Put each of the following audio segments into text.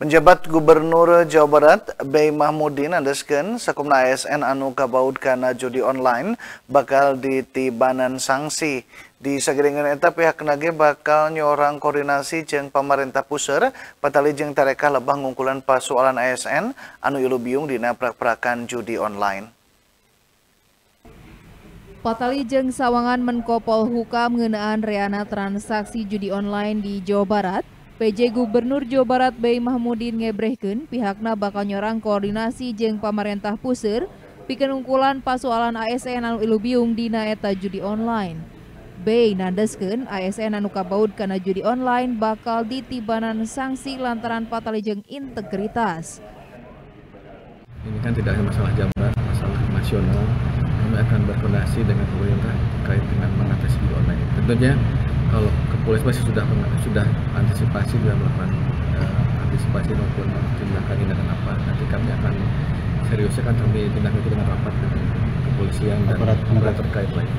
Penjabat Gubernur Jawa Barat Bey Mahmudin andeskeun sakumna ASN anu kabaud kana judi online bakal ditibanan sanksi. Di sagiringan eta pihak nage bakal nyorang koordinasi jeung pemerintah puseur patali jeung tareka lebah ngungkulan pasoalan ASN anu ilubiung dina prak-prakan judi online. Patali jeung sawangan Menko Polhukam ngeunaan reana transaksi judi online di Jawa Barat PJ Gubernur Jawa Barat Bey Mahmudin ngebrehkeun pihakna bakal nyorang koordinasi jeung pamarentah puseur pikeun ungkulan pasoalan ASN anu ilubiung dina eta judi online. Bey nandeskeun ASN anu kabaud kana judi online bakal ditibanan sanksi lantaran patali jeung integritas. Ini kan tidak hanya masalah Jabar, masalah nasional. Kami akan berkoordinasi dengan pemerintah terkait dengan mengatasi judi online. Tentunya kalau kepolisian masih sudah sudah antisipasi sudah melakukan uh, antisipasi maupun tindakan tindakan apa nanti kami akan seriusnya kan kami tindak itu dengan rapat dengan kepolisian dan aparat, aparat terkait lain.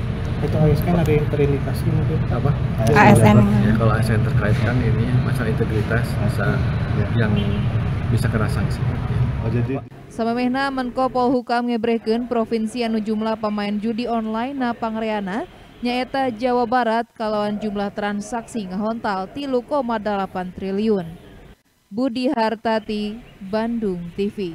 Itu ASN ada yang terindikasi mungkin. Apa? ASN ya kalau ASN terkait kan ini masalah integritas bisa ya. yang bisa kena sanksi. Oh, jadi Samemehna Menko Polhukam ngebrehkeun provinsi anu jumlah pemain judi online na pangreana nyaeta Jawa Barat kalauan jumlah transaksi koma delapan triliun. Budi Hartati, Bandung TV.